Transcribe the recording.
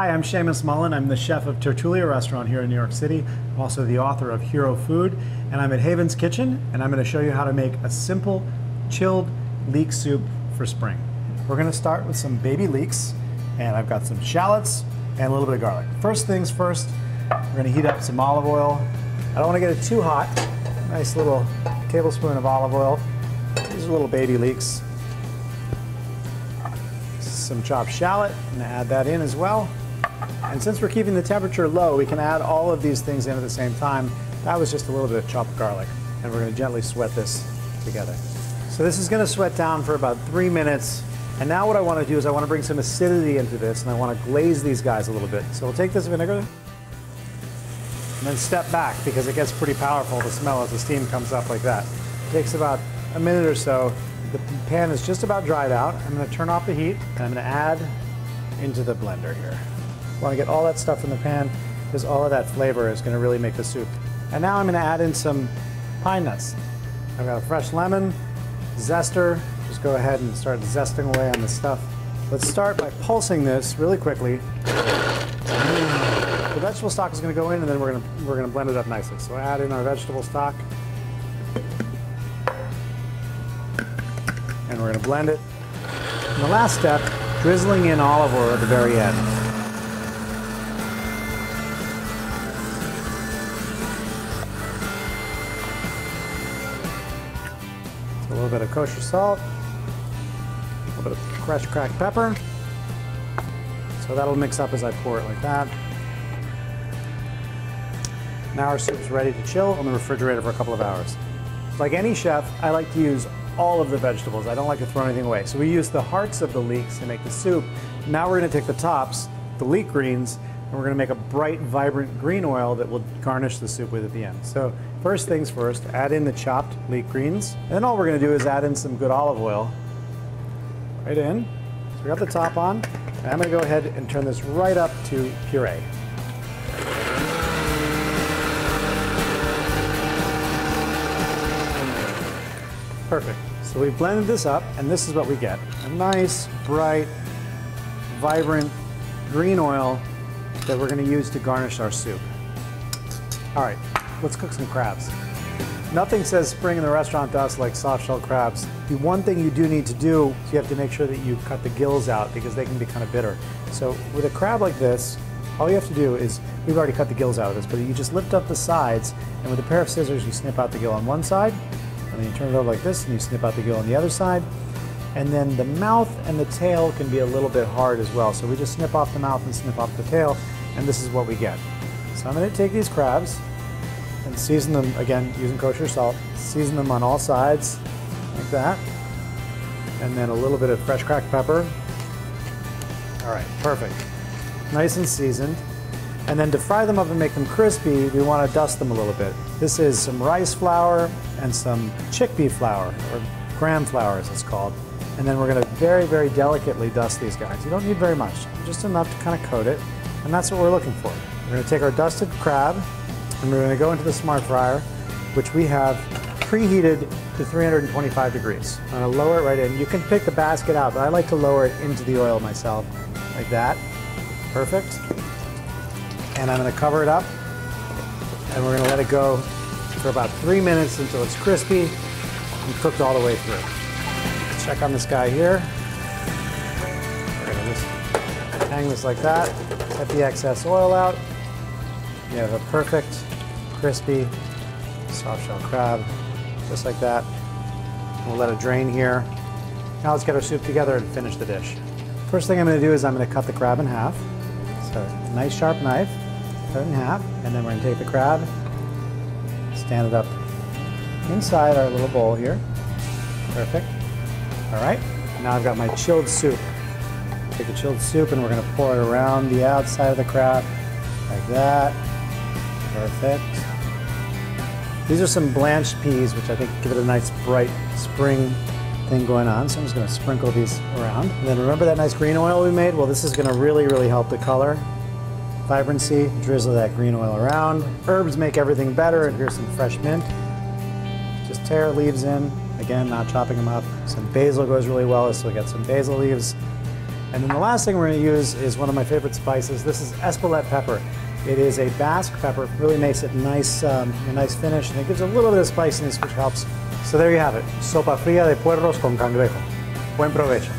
Hi, I'm Seamus Mullen. I'm the chef of Tertulia Restaurant here in New York City. I'm also the author of Hero Food, and I'm at Haven's Kitchen, and I'm going to show you how to make a simple chilled leek soup for spring. We're going to start with some baby leeks, and I've got some shallots and a little bit of garlic. First things first, we're going to heat up some olive oil. I don't want to get it too hot. Nice little tablespoon of olive oil. These are little baby leeks. Some chopped shallot, and add that in as well. And since we're keeping the temperature low, we can add all of these things in at the same time. That was just a little bit of chopped garlic. And we're gonna gently sweat this together. So this is gonna sweat down for about three minutes. And now what I wanna do is I wanna bring some acidity into this and I wanna glaze these guys a little bit. So we'll take this vinegar and then step back because it gets pretty powerful the smell as the steam comes up like that. It takes about a minute or so. The pan is just about dried out. I'm gonna turn off the heat and I'm gonna add into the blender here. Want to get all that stuff in the pan because all of that flavor is going to really make the soup. And now I'm going to add in some pine nuts. I've got a fresh lemon, zester. Just go ahead and start zesting away on this stuff. Let's start by pulsing this really quickly. The vegetable stock is going to go in, and then we're going to we're going to blend it up nicely. So add in our vegetable stock, and we're going to blend it. And the last step, drizzling in olive oil at the very end. A little bit of kosher salt, a little bit of crushed cracked pepper. So that'll mix up as I pour it like that. Now our soup's ready to chill in the refrigerator for a couple of hours. Like any chef, I like to use all of the vegetables. I don't like to throw anything away. So we use the hearts of the leeks to make the soup. Now we're gonna take the tops, the leek greens, and we're gonna make a bright, vibrant green oil that will garnish the soup with at the end. So first things first, add in the chopped leek greens. And then all we're gonna do is add in some good olive oil. Right in. So we got the top on. And I'm gonna go ahead and turn this right up to puree. Perfect. So we've blended this up, and this is what we get. A nice, bright, vibrant green oil that we're to use to garnish our soup. All right, let's cook some crabs. Nothing says spring in the restaurant us like soft shell crabs. The one thing you do need to do is you have to make sure that you cut the gills out because they can be kind of bitter. So with a crab like this, all you have to do is, we've already cut the gills out of this, but you just lift up the sides and with a pair of scissors you snip out the gill on one side and then you turn it over like this and you snip out the gill on the other side. And then the mouth and the tail can be a little bit hard as well. So we just snip off the mouth and snip off the tail and this is what we get. So I'm going to take these crabs and season them, again, using kosher salt, season them on all sides, like that. And then a little bit of fresh cracked pepper. All right, perfect. Nice and seasoned. And then to fry them up and make them crispy, we want to dust them a little bit. This is some rice flour and some chickpea flour, or gram flour as it's called. And then we're going to very, very delicately dust these guys. You don't need very much, just enough to kind of coat it. And that's what we're looking for. We're going to take our dusted crab and we're going to go into the smart fryer, which we have preheated to 325 degrees. I'm going to lower it right in. You can pick the basket out, but I like to lower it into the oil myself, like that. Perfect. And I'm going to cover it up and we're going to let it go for about three minutes until it's crispy and cooked all the way through. Check on this guy here. We're going to just hang this like that, set the excess oil out. You have a perfect, crispy, soft shell crab, just like that. We'll let it drain here. Now let's get our soup together and finish the dish. First thing I'm going to do is I'm going to cut the crab in half. So nice sharp knife, cut it in half, and then we're to take the crab, stand it up inside our little bowl here. Perfect. All right, now I've got my chilled soup. Take the chilled soup and we're going to pour it around the outside of the crab, like that. Perfect. These are some blanched peas, which I think give it a nice bright spring thing going on. So I'm just going to sprinkle these around. And then remember that nice green oil we made? Well, this is going to really, really help the color. Vibrancy, drizzle that green oil around. Herbs make everything better. And here's some fresh mint. Just tear leaves in. Again, not chopping them up. Some basil goes really well, so we got some basil leaves. And then the last thing we're going to use is one of my favorite spices. This is Espelette pepper. It is a Basque pepper, really makes it nice, um, a nice finish, and it gives a little bit of spiciness, which helps. So there you have it, sopa fría de puerros con cangrejo. Buen provecho.